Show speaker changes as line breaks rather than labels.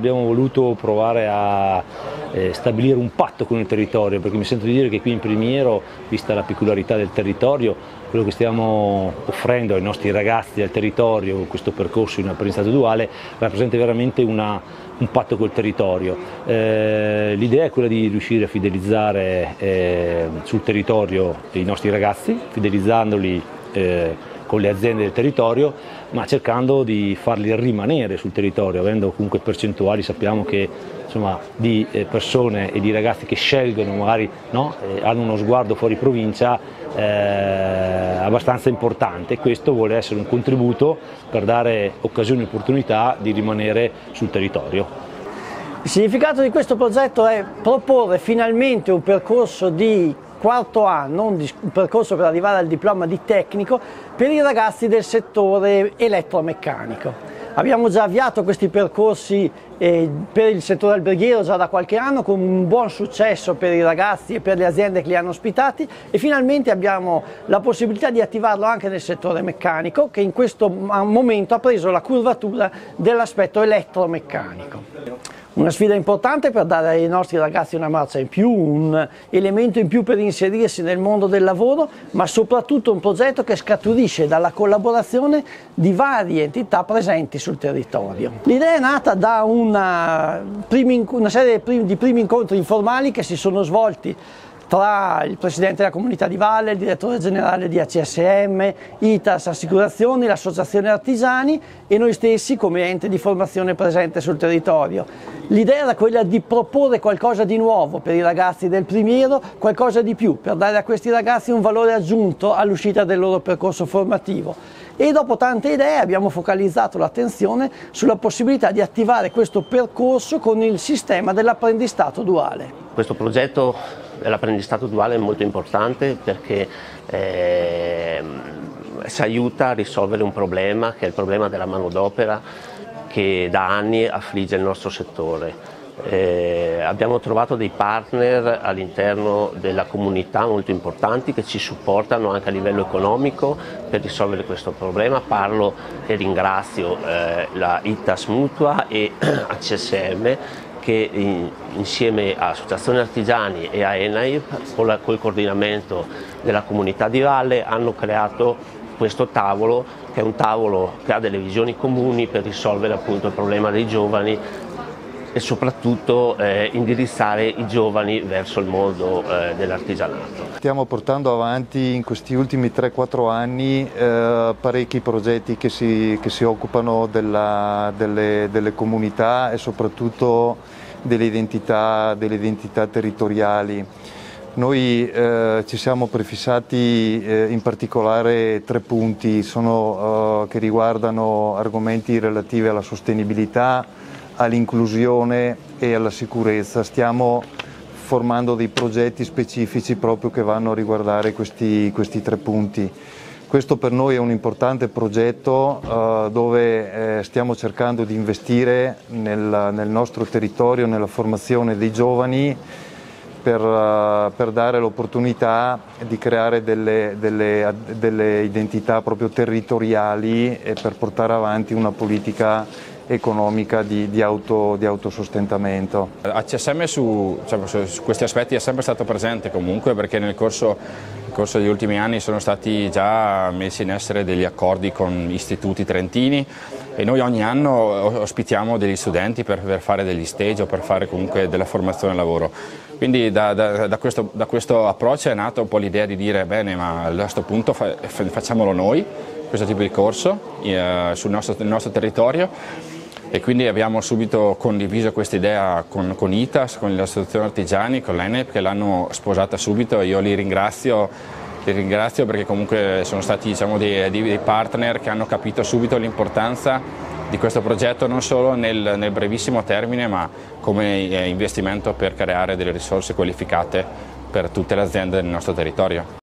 Abbiamo voluto provare a eh, stabilire un patto con il territorio perché mi sento di dire che qui in Primiero, vista la peculiarità del territorio, quello che stiamo offrendo ai nostri ragazzi del territorio, questo percorso in apprendistato duale, rappresenta veramente una, un patto col territorio. Eh, l'idea è quella di riuscire a fidelizzare eh, sul territorio i nostri ragazzi, fidelizzandoli eh, con le aziende del territorio, ma cercando di farli rimanere sul territorio, avendo comunque percentuali, sappiamo che insomma, di eh, persone e di ragazzi che scelgono, magari no, eh, hanno uno sguardo fuori provincia eh, abbastanza importante questo vuole essere un contributo per dare occasione e opportunità di rimanere sul territorio.
Il significato di questo progetto è proporre finalmente un percorso di quarto anno, un, percorso per arrivare al diploma di tecnico per i ragazzi del settore elettromeccanico. Abbiamo già avviato questi percorsi per il settore alberghiero già da qualche anno con un buon successo per i ragazzi e per le aziende che li hanno ospitati e finalmente abbiamo la possibilità di attivarlo anche nel settore meccanico che in questo momento ha preso la curvatura dell'aspetto elettromeccanico. Una sfida importante per dare ai nostri ragazzi una marcia in più, un elemento in più per inserirsi nel mondo del lavoro, ma soprattutto un progetto che scaturisce dalla collaborazione di varie entità presenti sul territorio. L'idea è nata da una, una serie di primi incontri informali che si sono svolti tra il Presidente della Comunità di Valle, il Direttore Generale di ACSM, ITAS Assicurazioni, l'Associazione Artigiani e noi stessi come ente di formazione presente sul territorio. L'idea era quella di proporre qualcosa di nuovo per i ragazzi del primiero, qualcosa di più, per dare a questi ragazzi un valore aggiunto all'uscita del loro percorso formativo e dopo tante idee abbiamo focalizzato l'attenzione sulla possibilità di attivare questo percorso con il sistema dell'apprendistato duale.
Questo progetto dell'apprendistato duale è molto importante perché eh, si aiuta a risolvere un problema che è il problema della manodopera che da anni affligge il nostro settore. Eh, abbiamo trovato dei partner all'interno della comunità molto importanti che ci supportano anche a livello economico per risolvere questo problema. Parlo e ringrazio eh, la ITAS Mutua e ACSM che in, insieme a Associazioni Artigiani e a ENAIP con, la, con coordinamento della comunità di Valle hanno creato questo tavolo che è un tavolo che ha delle visioni comuni per risolvere appunto il problema dei giovani e soprattutto eh, indirizzare i giovani verso il mondo eh, dell'artigianato.
Stiamo portando avanti in questi ultimi 3-4 anni eh, parecchi progetti che si, che si occupano della, delle, delle, comunità e soprattutto delle identità, delle identità territoriali. Noi eh, ci siamo prefissati eh, in particolare tre punti sono, eh, che riguardano argomenti relativi alla sostenibilità, all'inclusione e alla sicurezza. Stiamo formando dei progetti specifici proprio che vanno a riguardare questi, questi tre punti. Questo per noi è un importante progetto uh, dove eh, stiamo cercando di investire nel, nel, nostro territorio, nella formazione dei giovani per, uh, per dare l'opportunità di creare delle, delle, delle identità proprio territoriali e per portare avanti una politica economica di, di, auto, di autosostentamento.
ACSM su, cioè, su, questi aspetti è sempre stato presente comunque perché nel corso, nel corso, degli ultimi anni sono stati già messi in essere degli accordi con istituti trentini e noi ogni anno ospitiamo degli studenti per, per fare degli stage o per fare comunque della formazione lavoro. Quindi da, da, da, questo, da questo, approccio è nata un po' l'idea di dire bene ma a questo punto fa, facciamolo noi questo tipo di corso eh, sul nostro, nostro territorio e quindi abbiamo subito condiviso questa idea con, con, ITAS, con le associazioni artigiani, con l'ENEP che l'hanno sposata subito e io li ringrazio, li ringrazio perché comunque sono stati diciamo, dei, dei, partner che hanno capito subito l'importanza di questo progetto non solo nel, nel brevissimo termine ma come eh, investimento per creare delle risorse qualificate per tutte le aziende del nostro territorio.